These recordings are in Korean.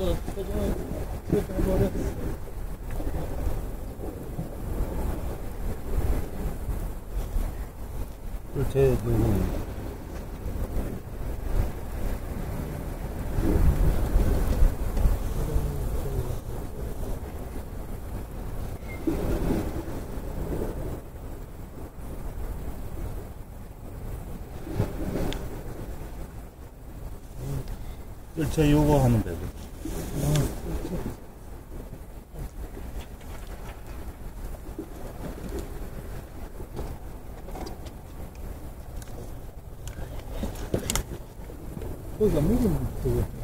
접시가 터지면 터져버렸어. 제 누구 저 요거 하면 되고. 거기가 물은 그거.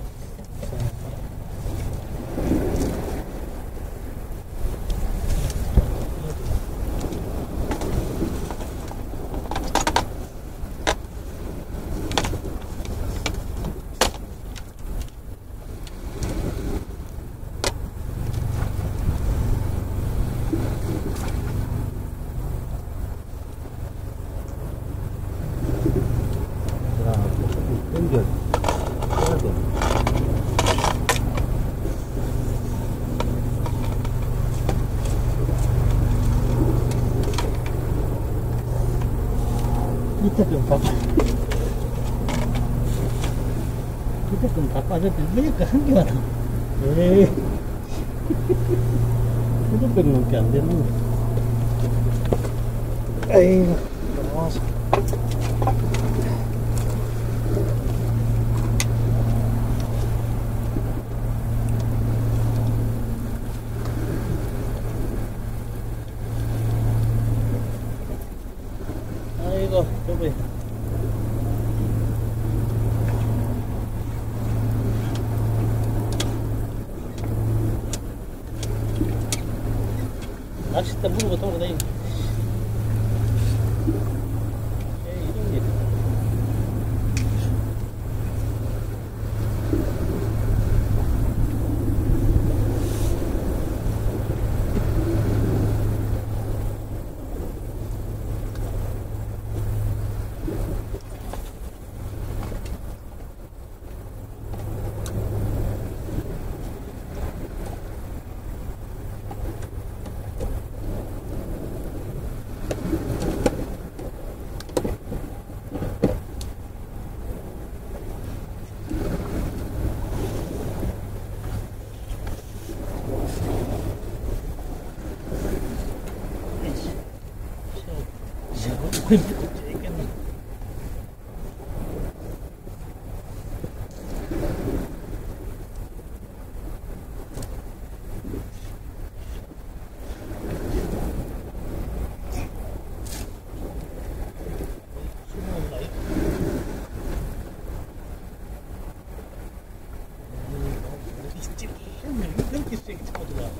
Kita pun papa. Kita pun papa ada banyak kan gimana? Eh. Kita pun mungkin dia mana? Eh, nossa. Vamos ver. Acho que tá burro, botão daí. 이렇게 세게 쳐들어.